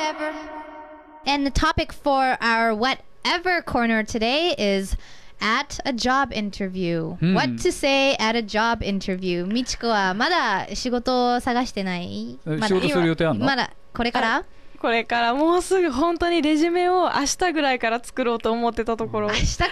whatever. And the topic for our whatever corner today is at a job interview. Hmm. What to say at a job interview. みちこはまだ仕事を探してないえまだ仕事する予定あんのまだこれからこれからもうすぐ本当にレジュメを明日ぐらいから作ろうと思ってたところ。明日か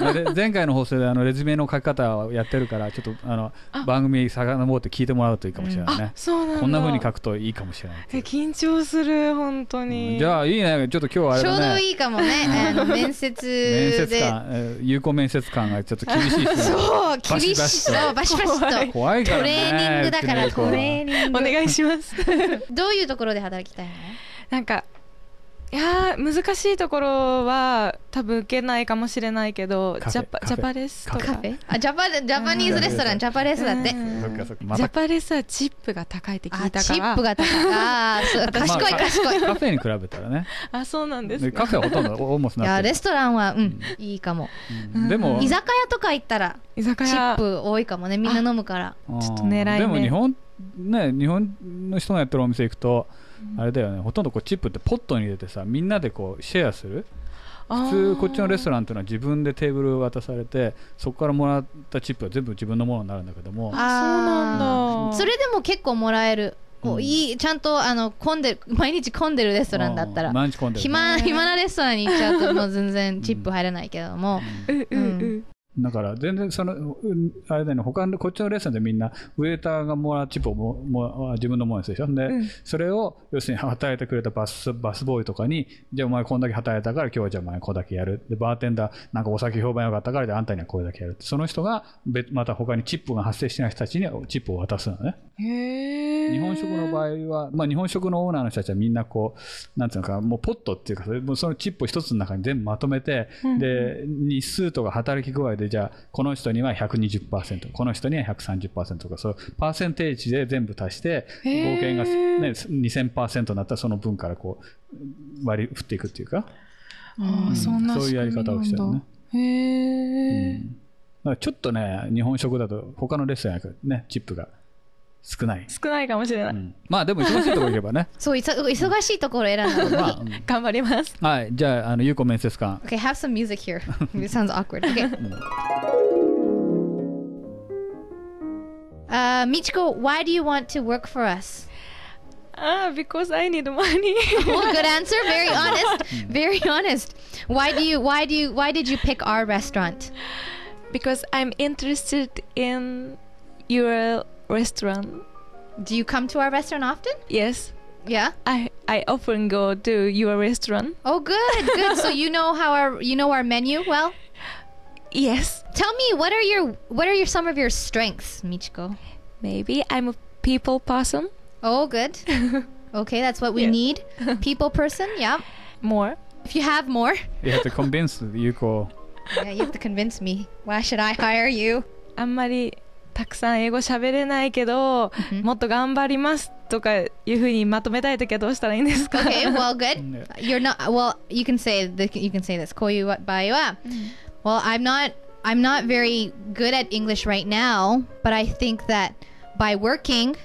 ら。で前回の放送であのレジュメの書き方をやってるからちょっとあの番組遡って聞いてもらうといいかもしれないね、そうなんだ。こんな風に書くといいかもしれないえ緊張する本当に。じゃあいいね。ちょっと今日はあれちょうどだねいいかもね。あの面接面接で官、えー有効面接官がちょっと厳しい人そう厳しいバシバシそうバシバシ怖い。と怖いからねトレーニングだからトレーニング。お願いします。どういうところで働きたいの？なんかいやー難しいところは多分受けないかもしれないけどジャパジャパレスとかカフェ。あジャパジャパニーズレストランジャパレスだって。ジャパレスはチップが高いって聞あいたから。チップが高い。あーそう賢いまあ賢い。カフェに比べたらね。あそうなんですカフェはほとんどオーモスいなってるやレストランはうんいいかも。うん。でも居酒屋とか行ったら居酒チッ屋プ多いかもね。みんな飲むから。ちちょっと狙い目でも日本ね日本の人がやってるお店行くと、あれだよね。ほとんどこうチップってポットに入れてさみんなでこうシェアする。普通こっちのレストランっていうのは自分でテーブル渡されてそこからもらったチップは全部自分のものになるんだけども。あそうなんだ。それでも結構もらえる。こううん。いいちゃんとあの混んでる毎日混んでるレストランだったら毎日混んでる暇暇なレストランに行っちゃうともう全然チップ入らないけれども、うんうん。うんだから全然そのうんあれだよね他のこっちのレストランでみんなウェーターがもらうチップをもも自分のものにするでしょ。で、うん。それを要するに働いてくれたバスバスボーイとかにじゃあお前こんだけ働いたから今日はじゃあお前これだけやる。でバーテンダーなんかお酒評判良かったからじゃああんたにはこれだけやるその人が別また他にチップが発生してない人たちにチップを渡すのね。へえ日本食の場合は、まあ、日本食のオーナーの人たちはみんなこう、なんていうのか、もうポットっていうか、それもうそのチップを一つの中に全部まとめて、で、日数とか働き具合で、じゃあ、この人には120%、この人には130%とか、そう、パーセンテージで全部足して、合計が、ね、2000%になったらその分からこう、割り振っていくっていうか、ああそんなそういうやり方をしてるね。へえだからちょっとね、日本食だと他のレストランやね、チップが少ない。少ないかもしれないうんまあでも忙しいところ行けばね。そういそ忙しいところ選んだ方がいいまあ、うん頑張りますはい、じゃあ、あの、ゆうこ面接官。 Okay, have some music here. it sounds awkward. Okay. Uh, Michiko, why do you want to work for us? ああ because I need money Oh, good answer. Very honest. Very honest. Why do you? Why do you? Why did you pick our restaurant? because I'm interested in your restaurant Do you come to our restaurant often? yes Yeah. I I often go to your restaurant Oh, good, good. so you know how our you know our menu well. yes Tell me what are your what are your some of your strengths, Michiko? maybe I'm a people person Oh, good. Okay, that's what we Yeah. need. People person. Yeah. more If you have more, You have to convince ゆうこ。 yeah, you have to convince me. Why should I hire you? あんまり たくさん英語喋れないけど、もっと頑張りますとかいうふうにまとめたいときはどうしたらいいんですか Okay, well, good. You're not. Well, you can say the, you can say this. こういう場合は Well, I'm not. I'm not very good at English right now, but I think that by working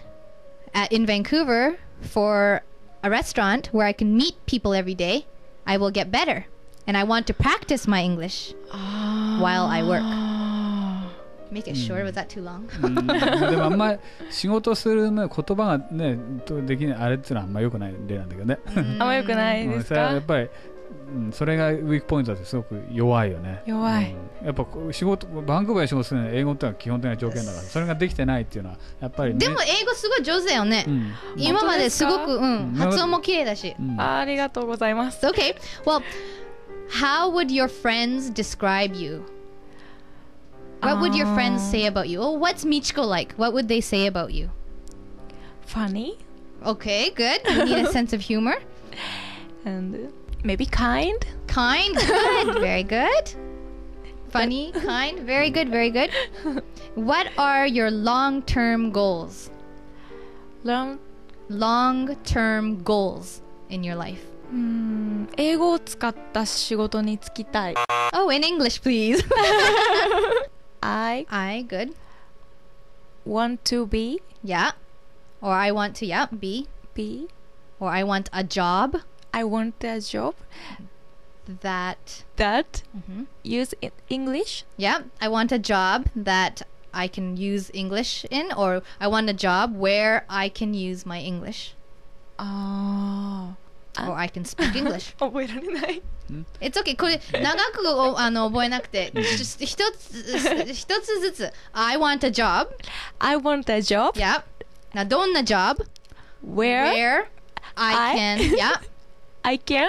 at, in Vancouver for a restaurant where I can meet people every day, I will get better. And I want to practice my English while I work. Make it short. Was that too long? うんでもあんまり仕事する前言葉がねとできないあれっていうのはあんま良くない例なんだけどね。あんま良くないですうんそれはやかっぱり、うん、それがウィークポイントだってすごく弱いよね。弱いうんやっぱ仕事バンクーバーで仕事するのは英語っていうのは基本的な条件だからそれができてないっていうのはやっぱりね。でも英語すごい上手だよね。うん今まですごく、うん、うん発音も綺麗だし。うんあありがとうございます Okay. Well, how would your friends describe you? What would your friends say about you? Oh, what's Michiko like? What would they say about you? funny Okay, good. You need a sense of humor. and maybe kind Kind, good. Very good. Funny, kind, very good, very good. What are your long term goals? long Long term goals in your life? うーん英語を使った仕事に就きたい Oh, in English, please. I I, good. want to be Yeah. Or I want to, yeah, be. be Or I want a job. I want a job that that Mhm. use English. Yeah, I want a job that I can use English in, or I want a job where I can use my English, あ or I can speak English. あ。覚えられない。 It's okay. これ長くおあの覚えなくて、just 一つ一つずつ。I want a job. I want a job Yeah. などんな job? where Where I I- can. Yeah. I can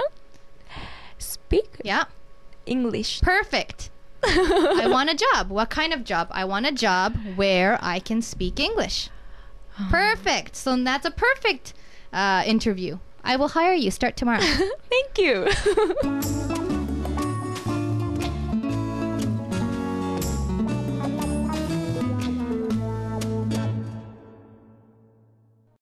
speak Yeah. English. Perfect. I want a job. What kind of job? I want a job where I can speak English. Perfect. So that's a perfect uh, interview. I will hire you. Start tomorrow. Thank you.